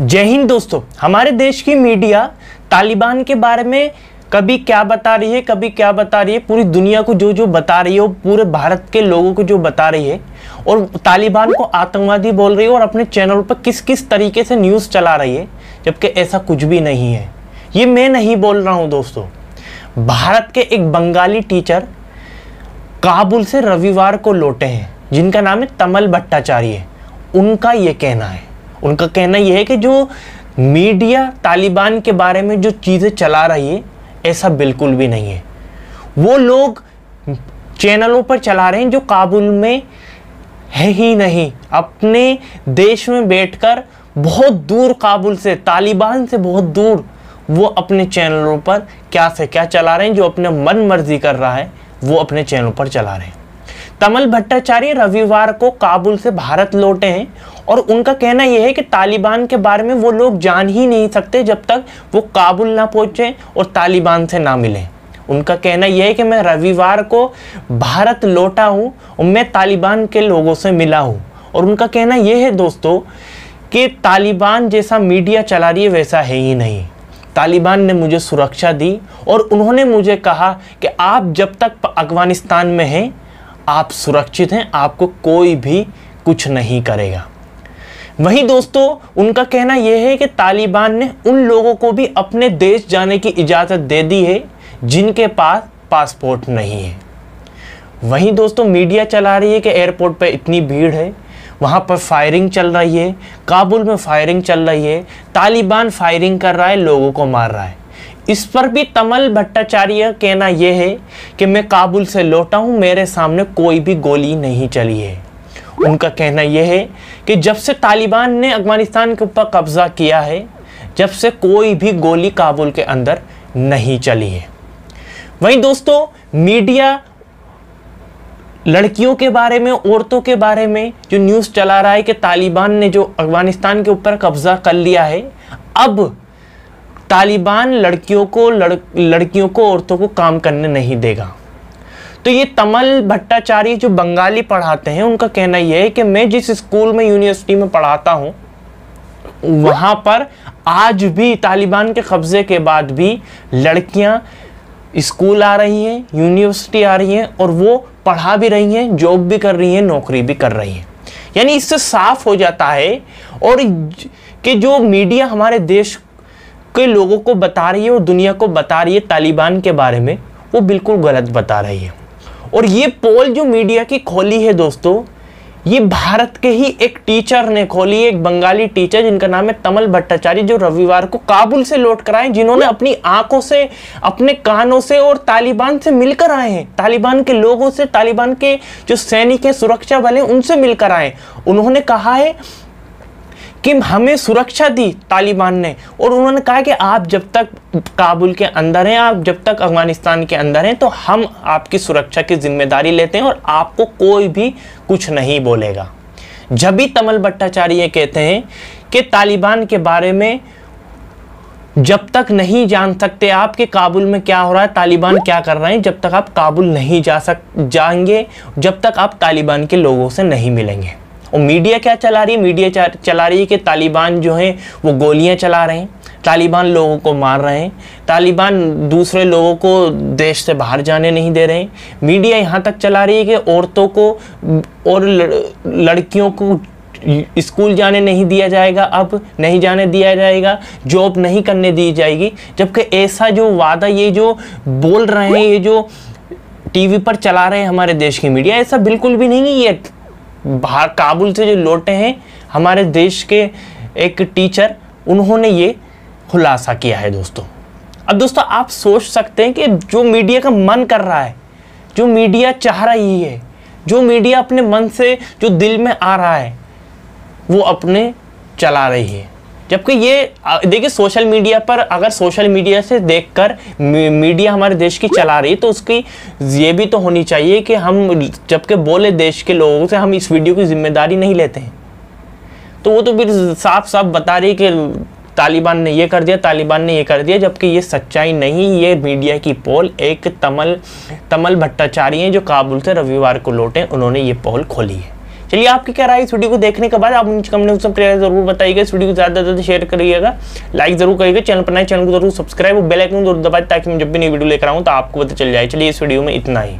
जय हिंद दोस्तों, हमारे देश की मीडिया तालिबान के बारे में कभी क्या बता रही है, कभी क्या बता रही है, पूरी दुनिया को जो जो बता रही है पूरे भारत के लोगों को जो बता रही है, और तालिबान को आतंकवादी बोल रही है और अपने चैनल पर किस किस तरीके से न्यूज़ चला रही है, जबकि ऐसा कुछ भी नहीं है। ये मैं नहीं बोल रहा हूँ दोस्तों। भारत के एक बंगाली टीचर काबुल से रविवार को लौटे हैं, जिनका नाम है तमल भट्टाचार्य। उनका ये कहना है उनका कहना यह है कि जो मीडिया तालिबान के बारे में जो चीज़ें चला रही है, ऐसा बिल्कुल भी नहीं है। वो लोग चैनलों पर चला रहे हैं जो काबुल में है ही नहीं। अपने देश में बैठकर बहुत दूर काबुल से, तालिबान से बहुत दूर वो अपने चैनलों पर क्या से क्या चला रहे हैं, जो अपने मन मर्ज़ी कर रहा है, वो अपने चैनल पर चला रहे हैं। तमल भट्टाचार्य रविवार को काबुल से भारत लौटे हैं और उनका कहना यह है कि तालिबान के बारे में वो लोग जान ही नहीं सकते जब तक वो काबुल ना पहुँचे और तालिबान से ना मिले। उनका कहना यह है कि मैं रविवार को भारत लौटा हूँ और मैं तालिबान के लोगों से मिला हूँ। और उनका कहना यह है दोस्तों कि तालिबान जैसा मीडिया चला रही है, वैसा है ही नहीं। तालिबान ने मुझे सुरक्षा दी और उन्होंने मुझे कहा कि आप जब तक अफ़गानिस्तान में हैं, आप सुरक्षित हैं, आपको कोई भी कुछ नहीं करेगा। वहीं दोस्तों, उनका कहना यह है कि तालिबान ने उन लोगों को भी अपने देश जाने की इजाज़त दे दी है, जिनके पास पासपोर्ट नहीं है। वहीं दोस्तों, मीडिया चला रही है कि एयरपोर्ट पर इतनी भीड़ है, वहाँ पर फायरिंग चल रही है, काबुल में फायरिंग चल रही है, तालिबान फायरिंग कर रहा है, लोगों को मार रहा है। इस पर भी तमल भट्टाचार्य कहना यह है कि मैं काबुल से लौटा हूँ, मेरे सामने कोई भी गोली नहीं चली है। उनका कहना यह है कि जब से तालिबान ने अफ़गानिस्तान के ऊपर कब्ज़ा किया है, जब से कोई भी गोली काबुल के अंदर नहीं चली है। वहीं दोस्तों, मीडिया लड़कियों के बारे में, औरतों के बारे में जो न्यूज़ चला रहा है कि तालिबान ने जो अफ़गानिस्तान के ऊपर कब्ज़ा कर लिया है, अब तालिबान लड़कियों को, लड़, लड़कियों को, औरतों को काम करने नहीं देगा। तो ये तमल भट्टाचार्य जो बंगाली पढ़ाते हैं, उनका कहना यह है कि मैं जिस स्कूल में यूनिवर्सिटी में पढ़ाता हूँ, वहाँ पर आज भी तालिबान के कब्ज़े के बाद भी लड़कियाँ स्कूल आ रही हैं यूनिवर्सिटी आ रही हैं और वो पढ़ा भी रही हैं जॉब भी कर रही हैं, नौकरी भी कर रही हैं। यानी इससे साफ़ हो जाता है और कि जो मीडिया हमारे देश के लोगों को बता रही है और दुनिया को बता रही है तालिबान के बारे में, वो बिल्कुल गलत बता रही है। और ये पोल जो मीडिया की खोली है दोस्तों ये भारत के ही एक टीचर ने खोली एक बंगाली टीचर जिनका नाम है तमल भट्टाचार्य जो रविवार को काबुल से लौट कर आए जिन्होंने अपनी आँखों से अपने कानों से और तालिबान से मिलकर आए हैं। तालिबान के लोगों से तालिबान के जो सैनिक हैं सुरक्षा बल हैं उनसे मिलकर आए। उन्होंने कहा है कि हमें सुरक्षा दी तालिबान ने। और उन्होंने कहा कि आप जब तक काबुल के अंदर हैं, आप जब तक अफ़गानिस्तान के अंदर हैं तो हम आपकी सुरक्षा की ज़िम्मेदारी लेते हैं और आपको कोई भी कुछ नहीं बोलेगा। जब भी तमल भट्टाचार्य कहते हैं कि तालिबान के बारे में जब तक नहीं जान सकते आप कि काबुल में क्या हो रहा है, तालिबान क्या कर रहे हैं, जब तक आप काबुल नहीं जा सक, जाएँगे, जब तक आप तालिबान के लोगों से नहीं मिलेंगे। और मीडिया क्या चला रही है? मीडिया चला रही है कि तालिबान जो है, वो गोलियाँ चला रहे हैं। तालिबान लोगों को मार रहे हैं। तालिबान दूसरे लोगों को देश से बाहर जाने नहीं दे रहे हैं। मीडिया यहाँ तक चला रही है कि औरतों को, और लड़कियों को स्कूल जाने नहीं दिया जाएगा, अब नहीं जाने दिया जाएगा, जॉब नहीं करने दी जाएगी। जबकि ऐसा जो वादा, ये जो बोल रहे हैं, ये जो टीवी पर चला रहे हैं हमारे देश की मीडिया, ऐसा बिल्कुल भी नहीं है। बाहर काबुल से जो लौटे हैं, हमारे देश के एक टीचर, उन्होंने ये खुलासा किया है दोस्तों। अब दोस्तों, आप सोच सकते हैं कि जो मीडिया का मन कर रहा है, जो मीडिया चाह रही है, जो मीडिया अपने मन से, जो दिल में आ रहा है, वो अपने चला रही है। जबकि ये देखिए सोशल मीडिया पर अगर सोशल मीडिया से देखकर मीडिया हमारे देश की चला रही तो उसकी ये भी तो होनी चाहिए कि हम, जबकि बोले देश के लोगों से हम इस वीडियो की ज़िम्मेदारी नहीं लेते हैं। तो वो तो फिर साफ़ साफ़ बता रही कि तालिबान ने ये कर दिया, तालिबान ने ये कर दिया, जबकि ये सच्चाई नहीं, ये मीडिया की पोल, एक तमल तमल भट्टाचार्य हैं जो काबुल से रविवार को लौटे, उन्होंने ये पोल खोली है। चलिए, आपकी क्या राय इस वीडियो को देखने के बाद? आप नीचे कमेंट में ज़रूर बताइएगा। इस वीडियो को ज़्यादा ज़्यादा शेयर करिएगा। लाइक ज़रूर करिएगा। चैनल पर नए, चैनल को ज़रूर सब्सक्राइब और बेलाइकन ज़रूर दबाए ताकि मैं जब भी नई वीडियो लेकर आऊँ तो आपको पता चल जाए। चलिए, इस वीडियो में इतना ही।